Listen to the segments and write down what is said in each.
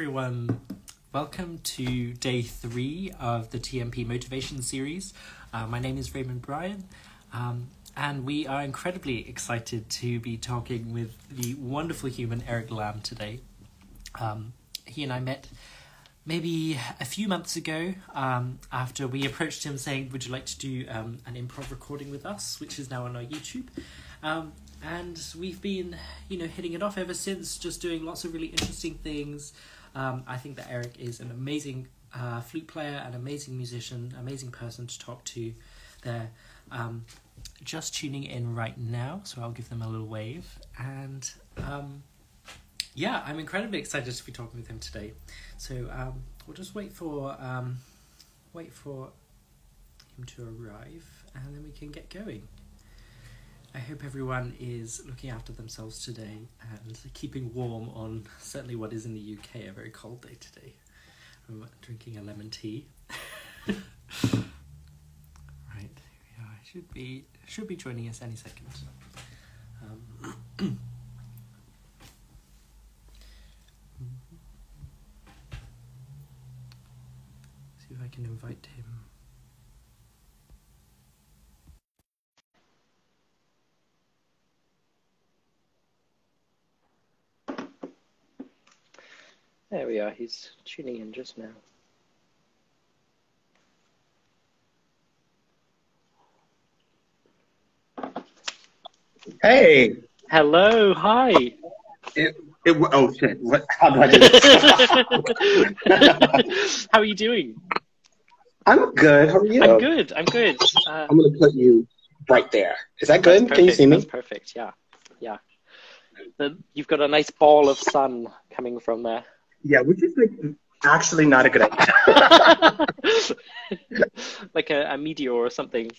everyone. Welcome to day three of the TMP Motivation Series. Uh, my name is Raymond Bryan, um, and we are incredibly excited to be talking with the wonderful human Eric Lamb today. Um, he and I met maybe a few months ago um, after we approached him saying, Would you like to do um, an improv recording with us, which is now on our YouTube? Um, and we've been, you know, hitting it off ever since, just doing lots of really interesting things. Um, I think that Eric is an amazing uh, flute player, an amazing musician, amazing person to talk to. They're um, just tuning in right now, so I'll give them a little wave. And um, yeah, I'm incredibly excited to be talking with him today. So um, we'll just wait for um, wait for him to arrive, and then we can get going. I hope everyone is looking after themselves today and keeping warm on certainly what is in the UK a very cold day today. I'm drinking a lemon tea. right, yeah, I should be should be joining us any second. Um, see if I can invite him. There we are. He's tuning in just now. Hey. Hello. Hi. It, it, oh shit! What, how do I do this? How are you doing? I'm good. How are you? I'm good. I'm good. Uh, I'm gonna put you right there. Is that good? that's Can you see me? That's perfect. Yeah. Yeah. The, you've got a nice ball of sun coming from there. Yeah, which is like actually not a good idea. like a, a meteor or something.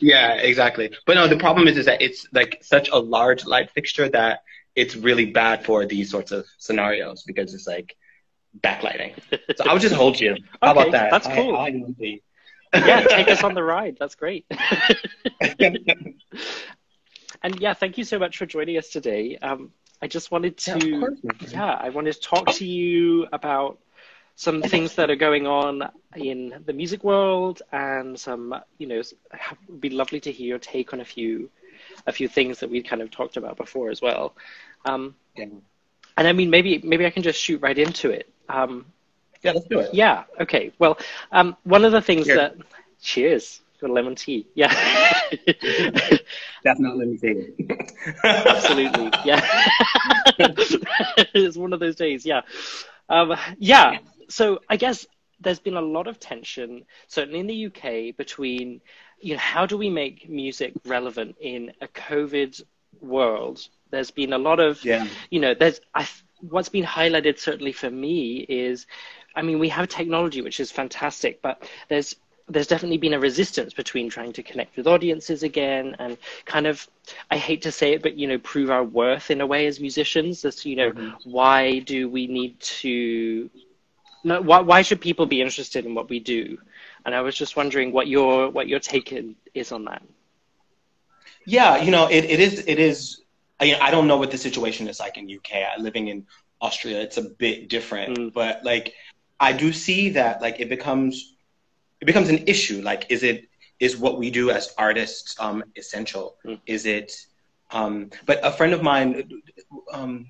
yeah, exactly. But no, the problem is, is that it's like such a large light fixture that it's really bad for these sorts of scenarios because it's like backlighting. So I'll just hold you. How Okay, about that? that's cool. I will be. Yeah, take us on the ride. That's great. and yeah, thank you so much for joining us today. Um, I just wanted to of course. my friend. yeah, I wanted to talk to you about some things that are going on in the music world and some, you know, it would be lovely to hear your take on a few, a few things that we kind of talked about before as well. Um, Yeah. and I mean, maybe maybe I can just shoot right into it. Um, yeah, let's do it. yeah. Okay. Well, um, one of the things Cheers. that cheers for lemon tea. Yeah. That's not say it. Absolutely. Yeah. it's one of those days. Yeah. Um, yeah. So I guess there's been a lot of tension, certainly in the UK, between, you know, how do we make music relevant in a COVID world? There's been a lot of, Yeah. you know, there's, I, what's been highlighted certainly for me is, I mean, we have technology, which is fantastic, but there's there's definitely been a resistance between trying to connect with audiences again and kind of I hate to say it, but you know, prove our worth in a way as musicians. As you know, why do we need to? No, why why should people be interested in what we do? And I was just wondering what your what your take in, is on that. Yeah, you know, it, it is it is I, I don't know what the situation is like in UK. I living in Austria, it's a bit different. Mm. But like I do see that like it becomes it becomes an issue. Like is it is what we do as artists um essential? Mm. Is it um but a friend of mine um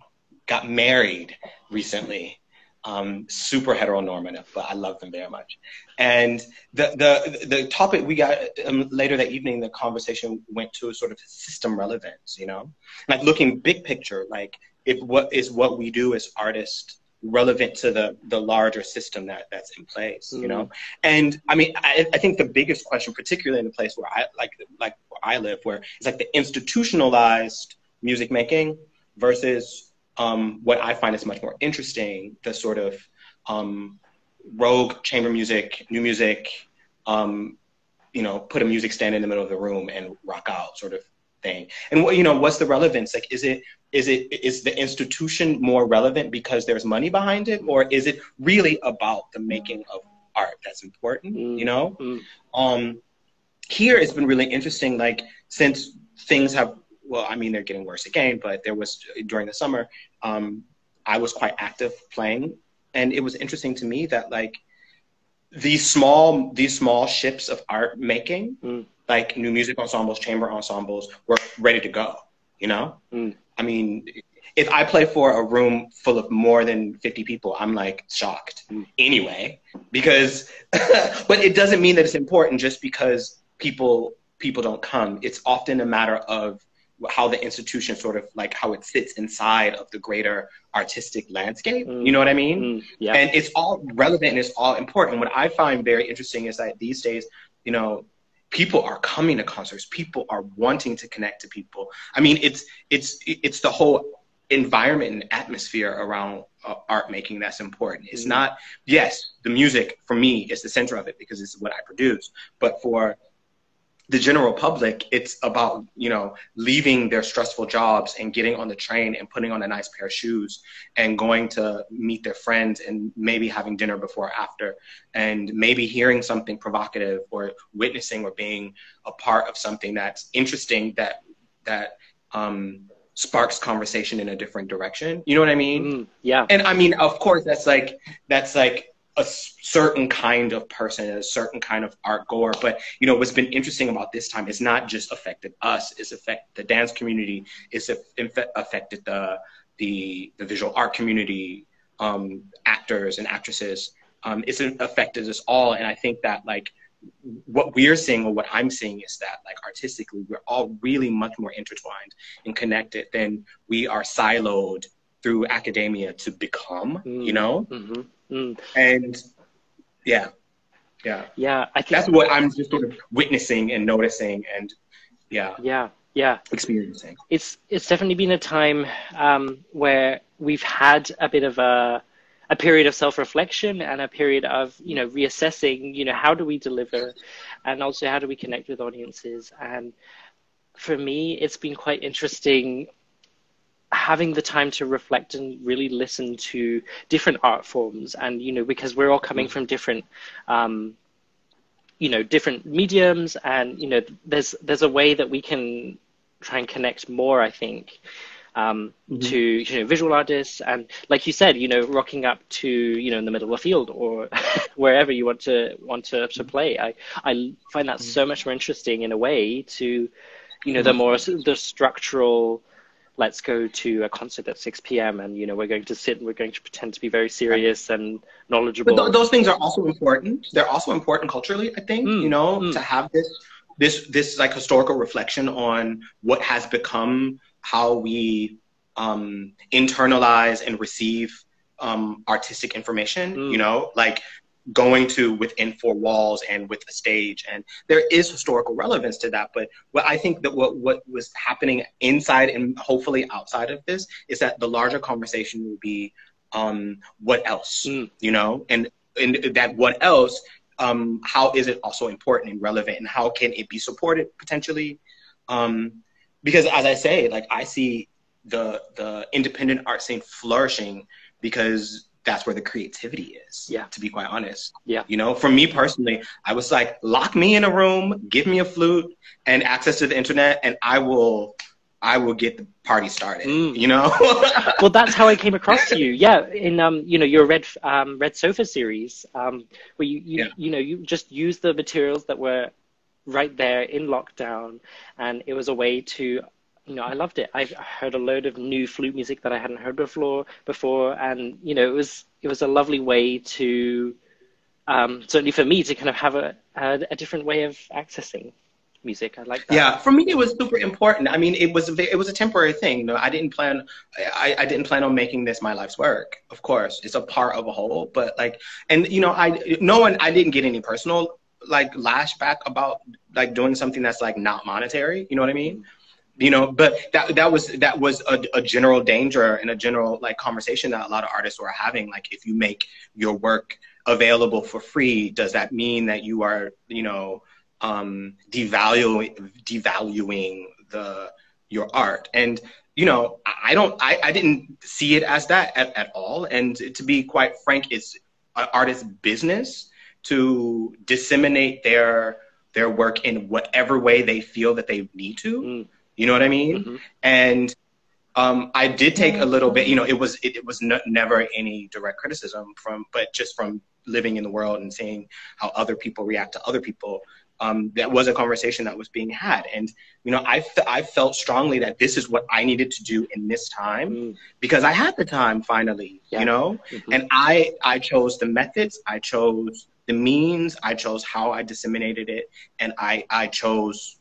got married recently. Um, super heteronormative, but I love them very much. And the the the topic we got um, later that evening, the conversation went to a sort of system relevance. You know, like looking big picture, like if what is what we do as artists relevant to the the larger system that that's in place. You know, and I mean, I, I think the biggest question, particularly in a place where I like like where I live, where it's like the institutionalized music making versus um, what I find is much more interesting, the sort of um, rogue chamber music, new music, um, you know, put a music stand in the middle of the room and rock out sort of thing. And what you know, what's the relevance? Like, is it is it is the institution more relevant because there's money behind it, or is it really about the making of art that's important? Mm. You know, Mm. um, here it's been really interesting. Like since things have well, I mean, they're getting worse again, but there was during the summer, um, I was quite active playing and it was interesting to me that like these small these small ships of art making, Mm. like new music ensembles, chamber ensembles, were ready to go. You know, Mm. I mean, if I play for a room full of more than fifty people, I'm like shocked anyway. Because, but it doesn't mean that it's important just because people people don't come. It's often a matter of how the institution sort of like how it sits inside of the greater artistic landscape. Mm. You know what I mean? Mm, yeah. and it's all relevant and it's all important. What I find very interesting is that these days, you know, people are coming to concerts. People are wanting to connect to people. I mean, it's it's it's the whole environment and atmosphere around uh, art making that's important. It's Mhm. not yes, the music for me is the center of it because it's what I produce, but for the general public, it's about you know leaving their stressful jobs and getting on the train and putting on a nice pair of shoes and going to meet their friends and maybe having dinner before or after and maybe hearing something provocative or witnessing or being a part of something that's interesting that that um, sparks conversation in a different direction. You know what I mean? Mm, yeah. And I mean, of course, that's like that's like a certain kind of person, a certain kind of art goer. But you know, what's been interesting about this time is not just affected us; it's affected the dance community. It's affected the the the visual art community, um, actors and actresses. Um, it's affected us all, and I think that like what we're seeing or what I'm seeing is that like artistically we're all really much more intertwined and connected than we are siloed through academia to become, Mm. you know? hmm Mm, And yeah, yeah. yeah. I think. That's what I'm just sort of witnessing and noticing and yeah, yeah. Yeah. experiencing. it's it's definitely been a time um, where we've had a bit of a a period of self-reflection and a period of you know reassessing you know how do we deliver and also how do we connect with audiences and for me it's been quite interesting having the time to reflect and really listen to different art forms and you know because we're all coming mm. from different um, you know different mediums and you know there's there's a way that we can try and connect more i think um, mm-hmm. to you know visual artists and like you said you know rocking up to you know in the middle of a field or wherever you want to want to, to mm. play. I i find that mm. so much more interesting in a way to you know the more the structural let's go to a concert at 6 p.m. and you know we're going to sit and we're going to pretend to be very serious and knowledgeable. But th- those things are also important. They're also important culturally, I think, Mm, you know, mm. to have this this this like historical reflection on what has become how we um, internalize and receive um, artistic information. Mm. You know, like going to within four walls and with a stage, and there is historical relevance to that. But what I think that what what was happening inside and hopefully outside of this is that the larger conversation will be um, what else, Mm. you know, and and that what else um, how is it also important and relevant and how can it be supported potentially um, because as i say like i see the the independent art scene flourishing because that's where the creativity is Yeah. to be quite honest Yeah. you know for me personally i was like lock me in a room give me a flute and access to the internet and i will i will get the party started Mm. you know well, that's how I came across to you. Yeah, in um, you know, your red um, red sofa series, um, where you you, Yeah. you know you just used the materials that were right there in lockdown, and it was a way to, you know, I loved it. I heard a load of new flute music that I hadn't heard before before, and you know, it was it was a lovely way to, um, certainly for me to kind of have a a, a different way of accessing music. I like that. Yeah, for me it was super important. I mean, it was a, it was a temporary thing. Know, I didn't plan I, I didn't plan on making this my life's work. Of course, it's a part of a whole, but like, and you know, I no one I didn't get any personal like lashback about like doing something that's like not monetary. You know what I mean? You know, but that that was that was a, a general danger and a general like conversation that a lot of artists were having. Like, if you make your work available for free, does that mean that you are you know um, devaluing devaluing the your art and you know I, don't I, I didn't see it as that at, at all and to be quite frank it's an artist's business to disseminate their their work in whatever way they feel that they need to Mm. You know what i mean Mhm. and um, I did take a little bit. You know, it was it, it was n- never any direct criticism from, but just from living in the world and seeing how other people react to other people. Um, that was a conversation that was being had, and you know, I f- I felt strongly that this is what I needed to do in this time Mm. because I had the time finally. Yeah. You know, Mhm. and I I chose the methods, I chose the means, I chose how I disseminated it, and I I chose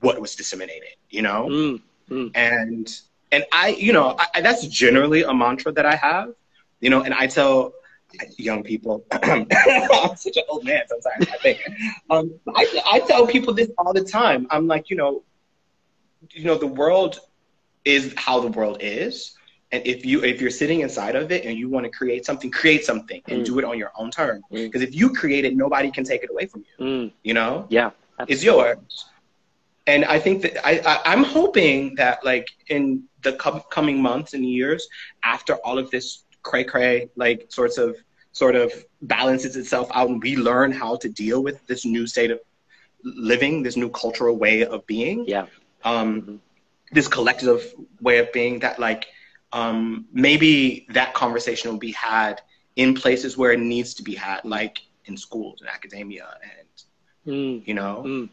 what was disseminated. You know Mm. Mm. and and I, you know, I, that's generally a mantra that I have, you know, and I tell young people, I'm such an old man sometimes. I think um, I, I tell people this all the time. I'm like, you know, you know, the world is how the world is, and if you if you're sitting inside of it and you want to create something, create something and Mm. do it on your own terms. Mm. Because if you create it, nobody can take it away from you. Mm. You know Yeah. it's yours. And I think that I, I I'm hoping that like in the co- coming months and years after all of this cray cray like sorts of sort of balances itself out and we learn how to deal with this new state of living, this new cultural way of being, Yeah. um, Mhm. this collective way of being that like um, maybe that conversation will be had in places where it needs to be had, like in schools and academia and Mm. you know Mm.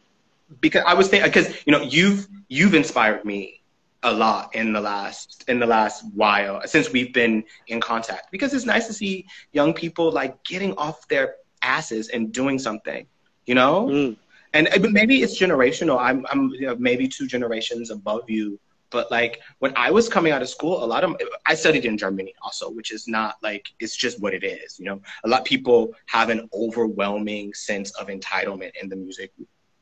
Because I was thinking because you know you've you've inspired me a lot in the last in the last while since we've been in contact because it's nice to see young people like getting off their asses and doing something you know? Mm. and but maybe it's generational. I'm I'm you know, maybe two generations above you but like when I was coming out of school a lot of I studied in Germany also which is not like it's just what it is you know? A lot of people have an overwhelming sense of entitlement in the music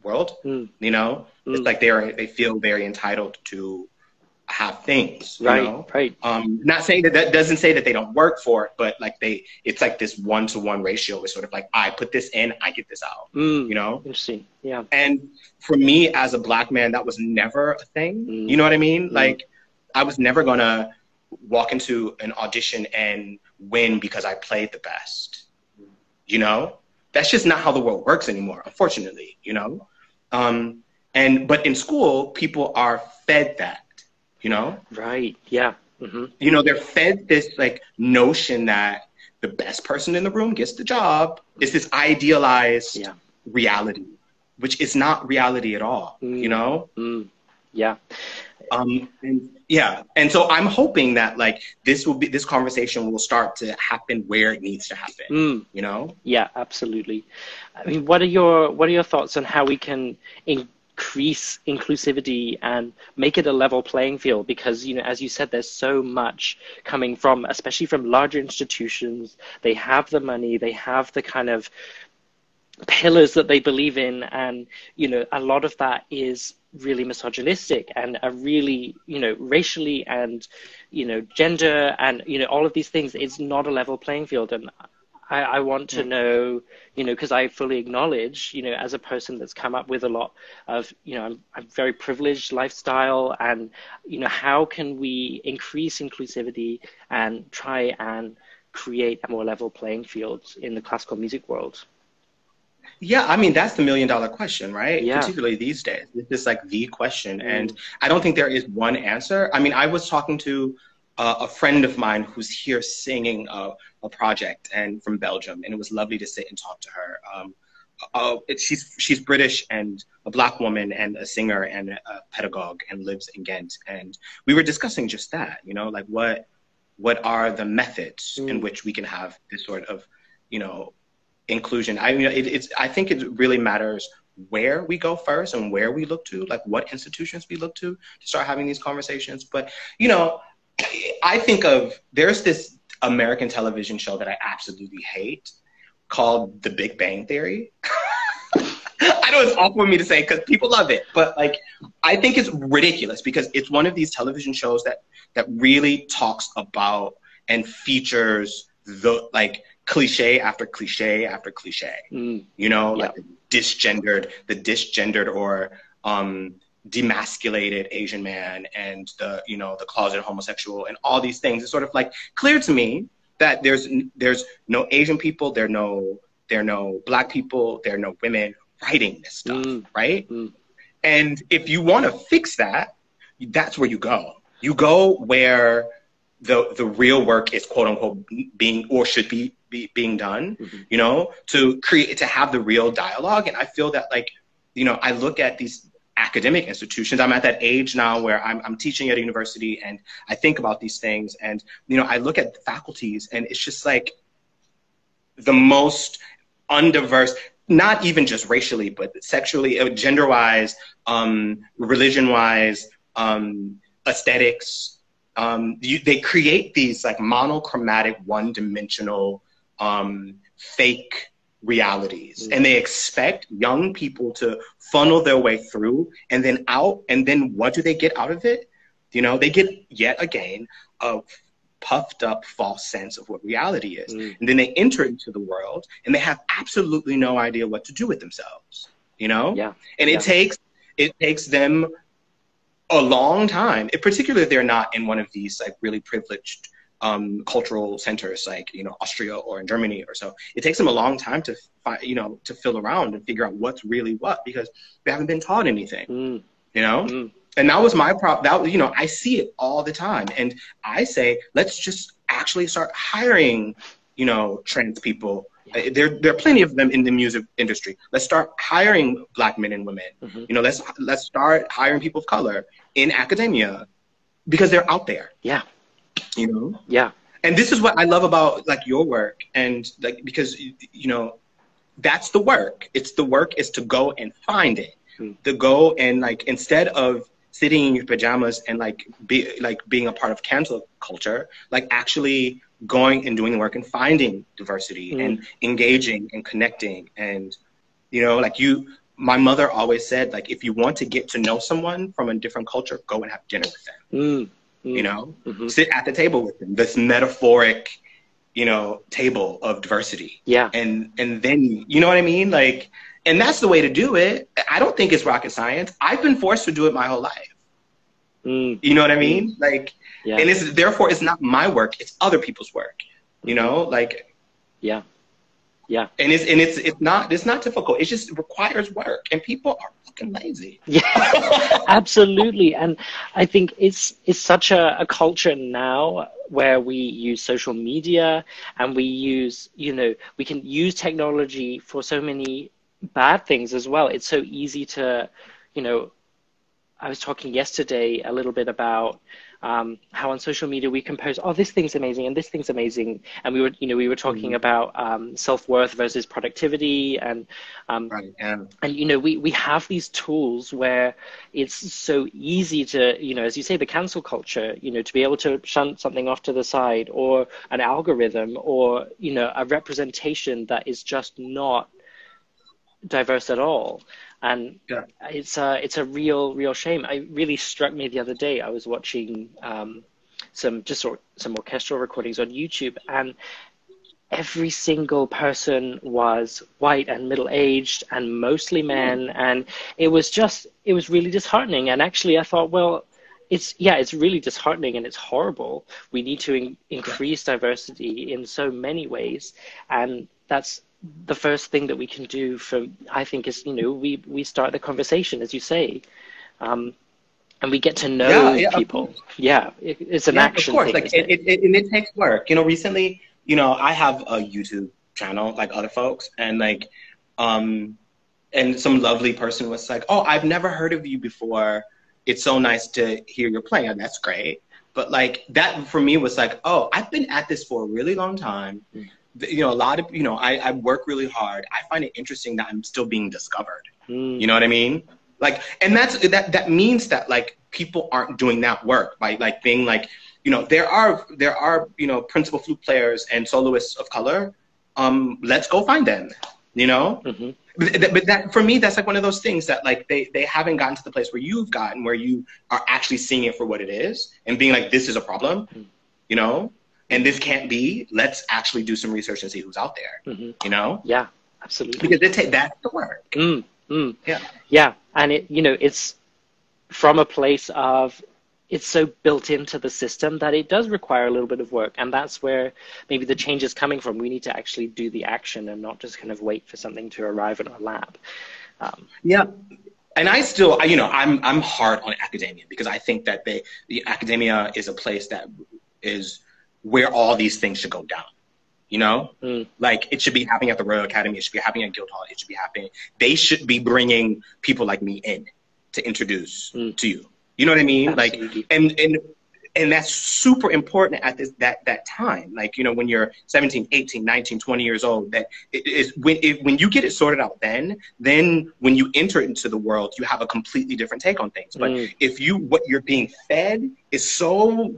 world Mm. you know it's Mm. like they're they feel very entitled to have things Right. know Right. um not saying that that doesn't say that they don't work for it but like they it's like this one to one ratio it's sort of like i put this in i get this out Mm. you know Interesting. Yeah. and for me as a black man that was never a thing Mm. you know what i mean Mm. like i was never gonna walk into an audition and win because i played the best you know that's just not how the world works anymore unfortunately you know um and but in school people are fed that you know Right. Yeah. hmm you know they're fed this like notion that the best person in the room gets the job it's this idealized Yeah. reality which is not reality at all Mm. you know Mm. Yeah. um and yeah and so i'm hoping that like this will be this conversation will start to happen where it needs to happen Mm. you know Yeah, absolutely. I mean, what are your what are your thoughts on how we can increase inclusivity and make it a level playing field? Because you know, as you said, there's so much coming from, especially from larger institutions. They have the money, they have the kind of pillars that they believe in, and you know, a lot of that is really misogynistic and a really you know racially and you know gender and you know all of these things. It's not a level playing field, and I, I want to mm. know, you know, because I fully acknowledge, you know, as a person that's come up with a lot of, you know, I'm, I'm very privileged lifestyle, and you know, how can we increase inclusivity and try and create a more level playing field in the classical music world? Yeah i mean that's the million dollar question right? Yeah. particularly these days. It's like the question. And i don't think there is one answer. I mean i was talking to uh, a friend of mine who's here singing a, a project and from belgium and it was lovely to sit and talk to her. Um, uh, it, she's she's british and a black woman and a singer and a pedagogue and lives in ghent. And we were discussing just that you know like what what are the methods in Mm. which we can have this sort of you know inclusion. I mean, it, it's. I think it really matters where we go first and where we look to, like what institutions we look to to start having these conversations. But you know, I think of there's this American television show that I absolutely hate called The Big Bang Theory. I know it's awful for me to say because people love it, but like I think it's ridiculous because it's one of these television shows that that really talks about and features the like cliche after cliche after cliche. Mm, You know, Yeah. like the disgendered, the disgendered or um, demasculated Asian man and the you know the closet homosexual and all these things. It's sort of like clear to me that there's there's no Asian people, there are no there are no black people, there are no women writing this stuff, Mm. right? Mm. And if you want to fix that, that's where you go. You go where the the real work is quote unquote being or should be, be being done. Mm-hmm. You know, to create to have the real dialogue. And I feel that like you know I look at these academic institutions. I'm at that age now where I'm, I'm teaching at a university and I think about these things. And, you know, I look at the faculties and it's just like the most undiverse, not even just racially, but sexually, uh, gender wise, um, religion wise, um, aesthetics. Um, you, they create these like monochromatic, one dimensional, um, fake realities mm-hmm. and they expect young people to funnel their way through and then out and then what do they get out of it you know they get yet again a puffed up false sense of what reality is mm. and then they enter into the world and they have absolutely no idea what to do with themselves you know yeah and yeah. it takes it takes them a long time particularly if they're not in one of these like really privileged um, cultural centers like you know Austria or in Germany or so. It takes them a long time to find, you know to fill around and figure out what's really what because they haven't been taught anything. Mm. You know. Mm. And that was my problem. That you know, I see it all the time, and I say, let's just actually start hiring, you know, trans people. There, there are plenty of them in the music industry. Let's start hiring black men and women. Mm-hmm. You know, let's let's start hiring people of color in academia because they're out there. Yeah you know yeah and this is what i love about like your work and like because you know that's the work it's the work is to go and find it mm. to go and like instead of sitting in your pajamas and like be like being a part of cancel culture like actually going and doing the work and finding diversity mm. and engaging and connecting and you know like you my mother always said like if you want to get to know someone from a different culture go and have dinner with them mm mm-hmm. you know, mm-hmm. sit at the table with them. This metaphoric, you know, table of diversity. Yeah. And and then you know what I mean? Like, and that's the way to do it. I don't think it's rocket science. I've been forced to do it my whole life. Mm. You know what I mean? Like, yeah. and it's therefore it's not my work; it's other people's work. You know, like, yeah. Yeah. And it's and it's it's not it's not difficult. It just requires work and people are fucking lazy. Yeah. absolutely. And I think it's it's such a, a culture now where we use social media and we use, you know, we can use technology for so many bad things as well. It's so easy to, you know, I was talking yesterday a little bit about um, how on social media we can post, oh, this thing's amazing and this thing's amazing, and we were, you know, we were talking mm-hmm. about um, self worth versus productivity, and um, right, yeah. and you know, we we have these tools where it's so easy to, you know, as you say, the cancel culture, you know, to be able to shunt something off to the side, or an algorithm, or you know, a representation that is just not diverse at all and yeah. it's a it's a real real shame. It really struck me the other day. I was watching um, some just or, some orchestral recordings on YouTube, and every single person was white and middle aged and mostly men, mm. and it was just it was really disheartening. And actually, I thought, well, it's yeah, it's really disheartening and it's horrible. We need to in- increase diversity in so many ways, and that's the first thing that we can do for I think is you know we we start the conversation as you say, um, and we get to know yeah, yeah, people. Yeah, it, it's an yeah, action. Of course, thing, like it, it, it, and it takes work. You know, recently, you know, I have a YouTube channel like other folks, and like, um, and some lovely person was like, "Oh, I've never heard of you before. It's so nice to hear your playing. And that's great." But like that for me was like, "Oh, I've been at this for a really long time." Mm you know, a lot of, you know, I, I work really hard. I find it interesting that I'm still being discovered. Mm. You know what I mean? Like, and that's, that, that means that like people aren't doing that work by like being like, you know, there are, there are, you know, principal flute players and soloists of color. Um, let's go find them, you know? Mm-hmm. But, but that, for me, that's like one of those things that like they, they haven't gotten to the place where you've gotten, where you are actually seeing it for what it is and being like, this is a problem, mm. you know? And this can't be, let's actually do some research and see who's out there. Mm-hmm. You know? Yeah, absolutely. Because it ta- that's the work. Mm, mm. Yeah. Yeah, and it you know it's from a place of it's so built into the system that it does require a little bit of work and that's where maybe the change is coming from we need to actually do the action and not just kind of wait for something to arrive in our lab um, yeah and i still you know i'm i'm hard on academia because I think that they the academia is a place that is where all these things should go down. You know, Mm. like it should be happening at the Royal Academy. It should be happening at Guildhall. It should be happening. They should be bringing people like me in to introduce Mm. to you. You know what I mean? Absolutely. Like, and and and that's super important at this that that time. Like, you know, when you're 17, 18, 19, 20 years old, that it is when it, when you get it sorted out. Then then when you enter into the world, you have a completely different take on things. But Mm. if you what you're being fed is so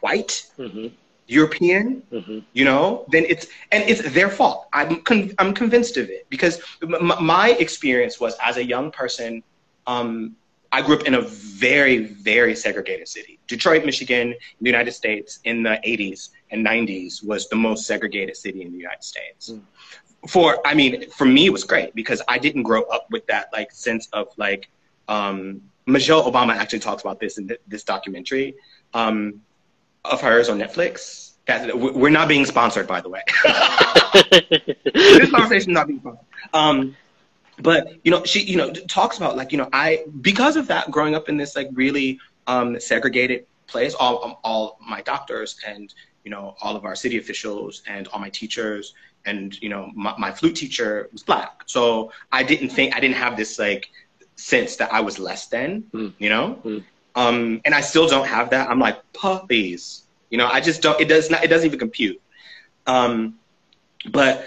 white, hmm European, hmm you know, then it's and it's their fault. I'm con- I'm convinced of it because m- my experience was as a young person, um, I grew up in a very very segregated city. Detroit, Michigan, the United States, in the 80s and 90s was the most segregated city in the United States. Mm. For I mean, for me, it was great because I didn't grow up with that like sense of like. Um, Michelle Obama actually talks about this in th- this documentary. Um, of hers on Netflix. That we're not being sponsored, by the way. this conversation is not being sponsored. Um, but you know, she you know talks about like you know I because of that growing up in this like really um, segregated place. All um, all my doctors and you know all of our city officials and all my teachers and you know my, my flute teacher was black. So I didn't think I didn't have this like sense that I was less than. Mm. You know. Mm. Um, and I still don't have that. I'm like, puppies. You know, I just don't. It does not. It doesn't even compute. Um, but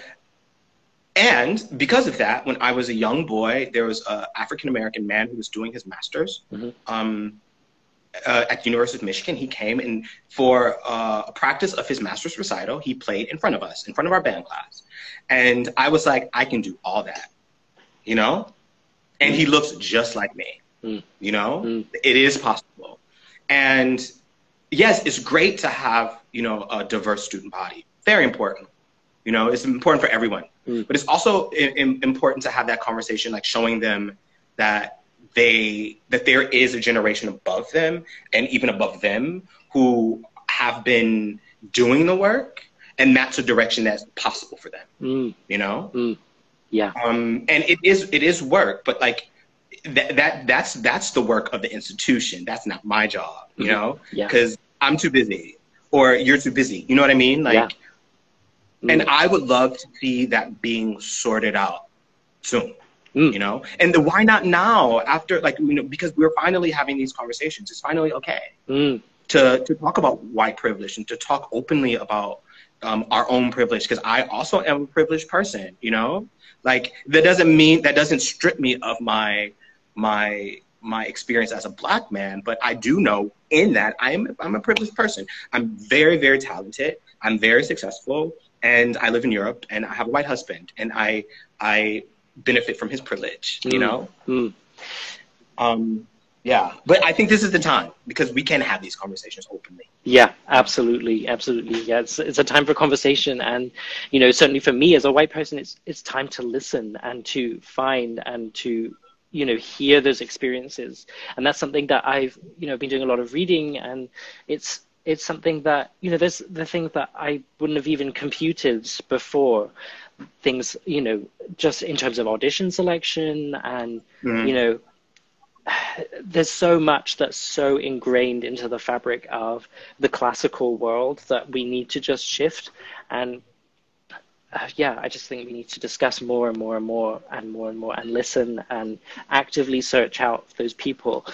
and because of that, when I was a young boy, there was an African American man who was doing his master's Mhm. um, uh, at the University of Michigan. He came and for uh, a practice of his master's recital, he played in front of us, in front of our band class, and I was like, I can do all that, you know. And he looks just like me, Mm. you know. Mm. It is possible, and yes, it's great to have you know a diverse student body. Very important. You know, it's important for everyone. Mm. But it's also important to have that conversation, like showing them that they that there is a generation above them and even above them who have been doing the work, and that's a direction that's possible for them. Mm. You know, Yeah. um, and it is it is work, but like that that that's that's the work of the institution. That's not my job. You Mhm. know, Yeah. because I'm too busy or you're too busy. You know what I mean? Like, Yeah. and Mm. I would love to see that being sorted out soon. Mm. You know, and the, why not now? After like you know, because we're finally having these conversations. It's finally okay Mm. to to talk about white privilege and to talk openly about um, our own privilege because I also am a privileged person. You know, like that doesn't mean that doesn't strip me of my my my experience as a black man, but I do know in that I am I'm a privileged person. I'm very very talented. I'm very successful, and I live in Europe, and I have a white husband, and I I benefit from his privilege. You Mm. know. Mm. Um, yeah, but I think this is the time because we can have these conversations openly. Yeah, absolutely, absolutely. Yeah, it's it's a time for conversation, and you know, certainly for me as a white person, it's it's time to listen and to find and to you know hear those experiences, and that's something that I've you know been doing a lot of reading, and it's it's something that you know there's the things that I wouldn't have even computed before. Things you know just in terms of audition selection and Mhm. you know there's so much that's so ingrained into the fabric of the classical world that we need to just shift. And uh, yeah i just think we need to discuss more and more and more and more and more and listen and actively search out those people.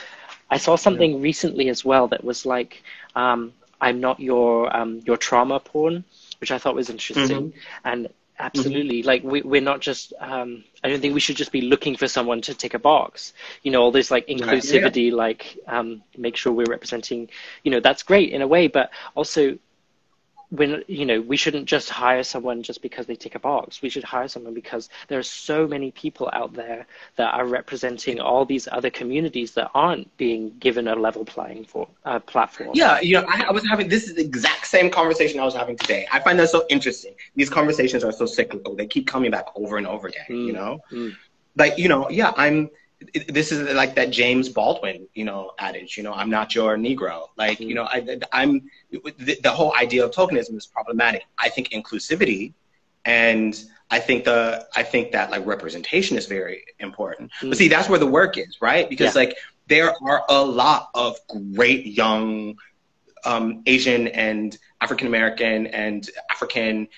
I saw something recently as well that was like um, i'm not your um, your trauma porn which i thought was interesting. And absolutely like we, we're not just um, i don't think we should just be looking for someone to tick a box. You know all this like Right. inclusivity like um, make sure we're representing you know that's great in a way but also when you know we shouldn't just hire someone just because they tick a box we should hire someone because there are so many people out there that are representing all these other communities that aren't being given a level playing for uh, platform Yeah, you know, I, I was having this is the exact same conversation I was having today. I find that so interesting. These conversations are so cyclical; they keep coming back over and over again. You Mm, know, mm. like you know, yeah, I'm. It- This is like that James Baldwin, you know, adage. You know, I'm not your Negro. Like, you know, I, I'm. The, the whole idea of tokenism is problematic. I think inclusivity, and I think the I think that like representation is very important. Mm. But see, that's where the work is, right? Because Yeah. like there are a lot of great young um, Asian and African American and African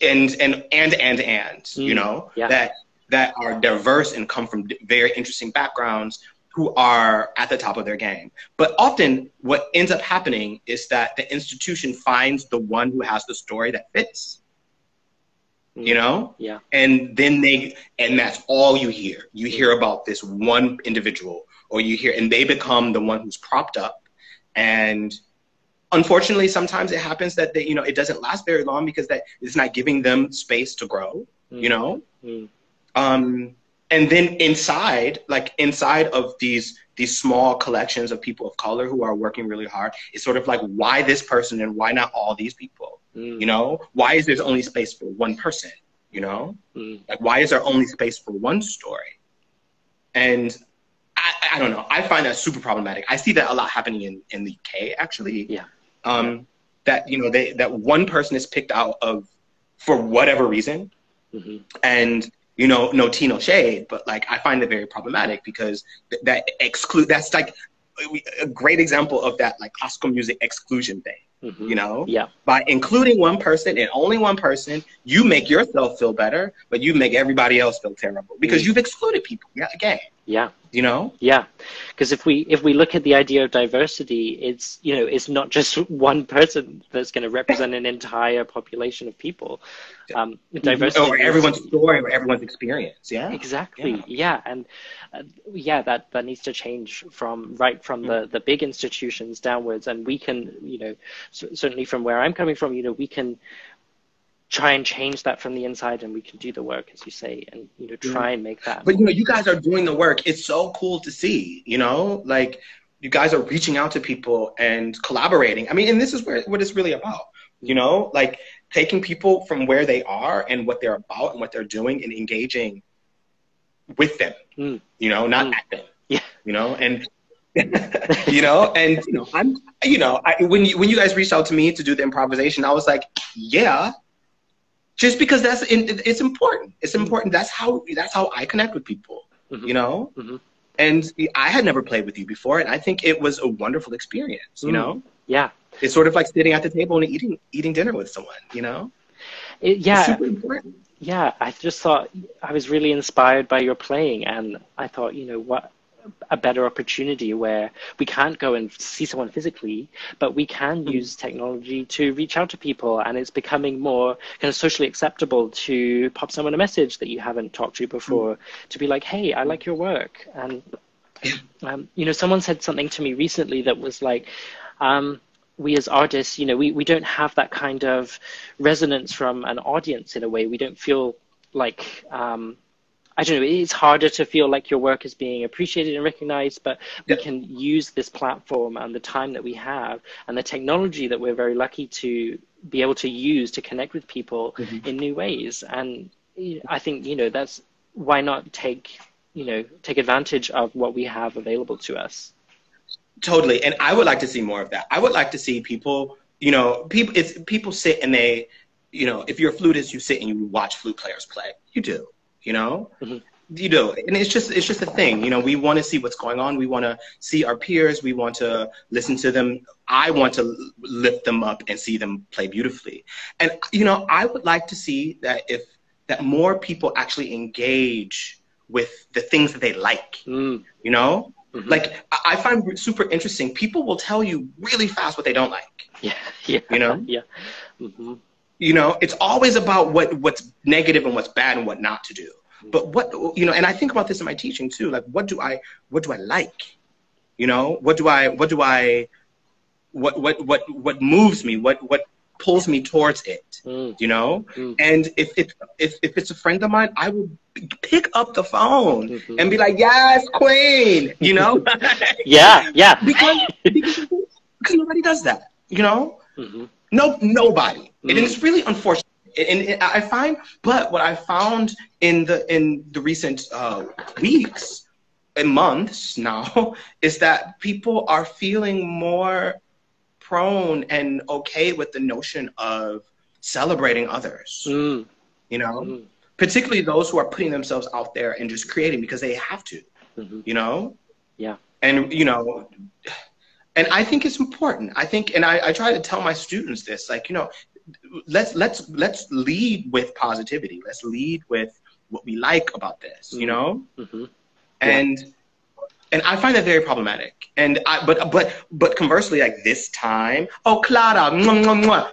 and and and and and mm, you know yeah. that that are diverse and come from very interesting backgrounds who are at the top of their game. But often what ends up happening is that the institution finds the one who has the story that fits. Mm. You know? Yeah. And then they and that's all you hear. You hear about this one individual or you hear and they become the one who's propped up and unfortunately sometimes it happens that they, you know it doesn't last very long because that it's not giving them space to grow, mm. you know? Mm. Um and then inside like inside of these these small collections of people of color who are working really hard it's sort of like why this person and why not all these people? Mm. you know? Why is there only space for one person? You know? Mm. like why is there only space for one story? And I, I don't know. I find that super problematic. I see that a lot happening in in the uk actually. Yeah. Um that you know they that one person is picked out of for whatever reason. Mm-hmm. and you know, no tea, no shade, but like I find it very problematic because th- that exclude that's like a great example of that like classical music exclusion thing. Mm-hmm. You know, yeah. By including one person and only one person, you make yourself feel better, but you make everybody else feel terrible because mm-hmm. you've excluded people. Yeah, again. Yeah. You know. Yeah, because if we if we look at the idea of diversity, it's you know it's not just one person that's going to represent an entire population of people. Um, diversity or everyone's is, story or everyone's experience. Yeah. Exactly. Yeah, yeah. and uh, yeah, that that needs to change from right from the the big institutions downwards, and we can you know certainly from where I'm coming from, you know, we can try and change that from the inside and we can do the work as you say and you know try and make that but you know you guys are doing the work. It's so cool to see you know? Like you guys are reaching out to people and collaborating. I mean and this is where what it's really about you know? Like taking people from where they are and what they're about and what they're doing and engaging with them mm. you know? Not mm. at them yeah. you know? And you know, and you know, I'm, you know, I, when you when you guys reached out to me to do the improvisation, I was like, yeah, just because that's it's important. It's mm-hmm. important. That's how that's how I connect with people. Mm-hmm. You know, mm-hmm. and I had never played with you before, and I think it was a wonderful experience. You mm. know, yeah, it's sort of like sitting at the table and eating eating dinner with someone. You know, it, yeah, it's super important. Yeah, I just thought I was really inspired by your playing, and I thought, you know, what a better opportunity where we can't go and see someone physically, but we can mm. use technology to reach out to people, and it's becoming more kind of socially acceptable to pop someone a message that you haven't talked to before, mm. to be like, "Hey, I like your work," and um, you know, someone said something to me recently that was like. Um, we as artists, you know, we, we don't have that kind of resonance from an audience in a way. We don't feel like um, I don't know, it's harder to feel like your work is being appreciated and recognized, but we can use this platform and the time that we have and the technology that we're very lucky to be able to use to connect with people mm-hmm. in new ways. And I think, you know, that's why not take, you know, take advantage of what we have available to us. Totally. And I would like to see more of that. I would like to see people, you know, people, it's people sit and they, you know, if you're a flutist, you sit and you watch flute players play. You do you know? Mm-hmm. you know and it's just it's just a thing. You know we want to see what's going on. We want to see our peers. We want to listen to them. I want to lift them up and see them play beautifully. And you know i would like to see that if that more people actually engage with the things that they like mm. you know? Mm-hmm. like i find super interesting. People will tell you really fast what they don't like. Yeah yeah. You know? Yeah. Mm-hmm. You know, it's always about what what's negative and what's bad and what not to do. But what you know, and I think about this in my teaching too. Like, what do I what do I like? You know, what do I what do I what what what what moves me? What what pulls me towards it? Mm. You know, mm. and if it if if it's a friend of mine, I will pick up the phone mm-hmm. and be like, "Yes, Queen," you know. yeah, yeah. because, because because nobody does that. You know. Mm-hmm. No, nobody. Mm. And it's really unfortunate. And, and, I find, but what I found in the in the recent uh, weeks and months now is that people are feeling more prone and okay with the notion of celebrating others. Mm. You know, mm. particularly those who are putting themselves out there and just creating because they have to. Mm-hmm. You know. Yeah. and you know and i think it's important. I think and I, I try to tell my students this like you know let's let's let's lead with positivity. Let's lead with what we like about this you know? Mhm. and and i find that very problematic. And i but but but conversely like this time oh clara mwah, mwah, mwah.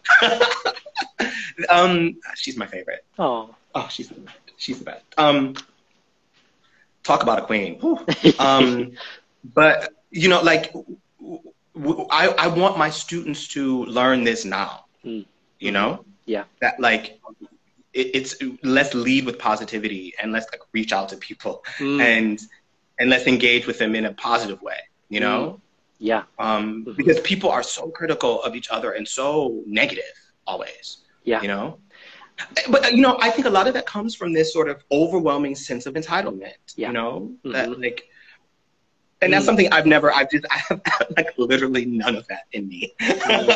um she's my favorite. Oh. oh she's the best. she's the best. Um talk about a queen. Um, but you know, like I, I want my students to learn this now. Mm. You know, Yeah. that like it, it's let's lead with positivity and let's like reach out to people Mm. and and let's engage with them in a positive way. You know, Yeah. um, Mhm. because people are so critical of each other and so negative always. Yeah. You know. But you know, I think a lot of that comes from this sort of overwhelming sense of entitlement. Yeah. You know, that Mhm. like, and that's Mm. something I've never. I've just I have like literally none of that in me.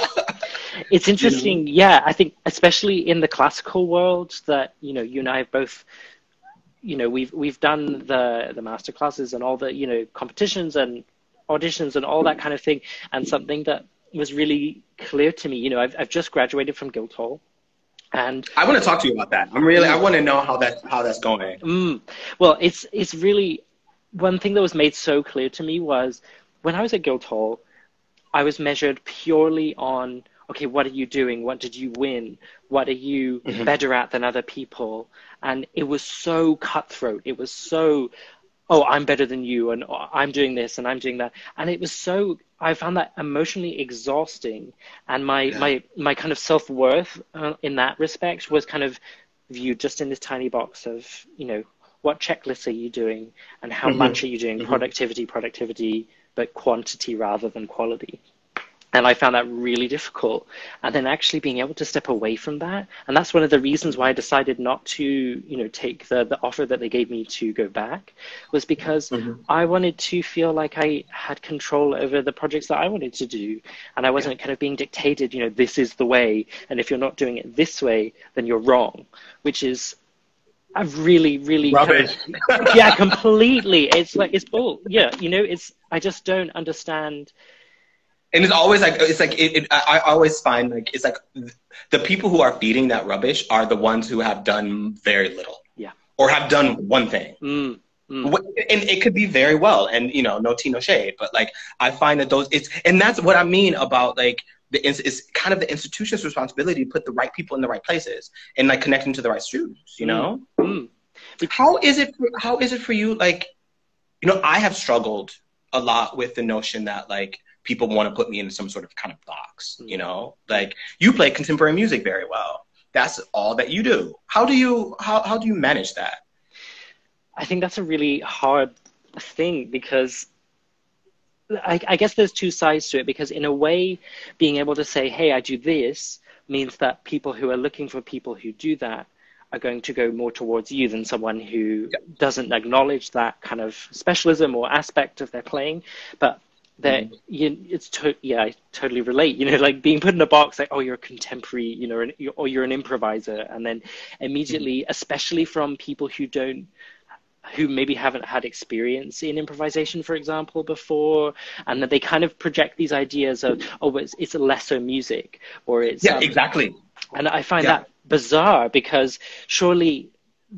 It's interesting, yeah. I think especially in the classical world that you know you and I have both, you know, we've we've done the the master classes and all the you know competitions and auditions and all that kind of thing. And something that was really clear to me, you know, I've I've just graduated from Guildhall, and I want to talk to you about that. I'm really. I want to know how that how that's going. Mm. Well, it's it's really one thing that was made so clear to me was when I was at Guildhall, I was measured purely on okay, what are you doing? What did you win? What are you Mhm. better at than other people? And it was so cutthroat. It was so oh, I'm better than you, and oh, I'm doing this and I'm doing that, and it was so. I found that emotionally exhausting, and my Yeah. my my kind of self worth uh, in that respect was kind of viewed just in this tiny box of you know what checklists are you doing and how Mhm. much are you doing Mhm. productivity productivity but quantity rather than quality and i found that really difficult and then actually being able to step away from that and that's one of the reasons why i decided not to you know take the, the offer that they gave me to go back was because Mhm. i wanted to feel like i had control over the projects that i wanted to do and i wasn't kind of being dictated you know this is the way and if you're not doing it this way then you're wrong which is I've really, really kind of- yeah, completely. It's like it's all Yeah, you know, it's I just don't understand. and it's always like it's like it, it, I, I always find like it's like the people who are feeding that rubbish are the ones who have done very little Yeah. or have done one thing Mm, mm, and it could be very well and you know no tea no shade but like i find that those it's and that's what i mean about like the it's kind of the institution's responsibility to put the right people in the right places and like connecting to the right students you know? Mm. how is it for, how is it for you like you know i have struggled a lot with the notion that like people want to put me in some sort of kind of box you know? Like you play contemporary music very well. That's all that you do. How do you how, how do you manage that? I think that's a really hard thing because I, I guess there's two sides to it. Because in a way, being able to say, "Hey, I do this," means that people who are looking for people who do that are going to go more towards you than someone who Yeah. doesn't acknowledge that kind of specialism or aspect of their playing. But that mm-hmm. you, it's to, yeah, I totally relate. You know, like being put in a box, like oh, you're a contemporary, you know, or you're an improviser, and then immediately, mm-hmm. especially from people who don't who maybe haven't had experience in improvisation, for example, before, and that they kind of project these ideas of, oh, it's, it's lesser music, or it's yeah um, exactly and I find Yeah. that bizarre because surely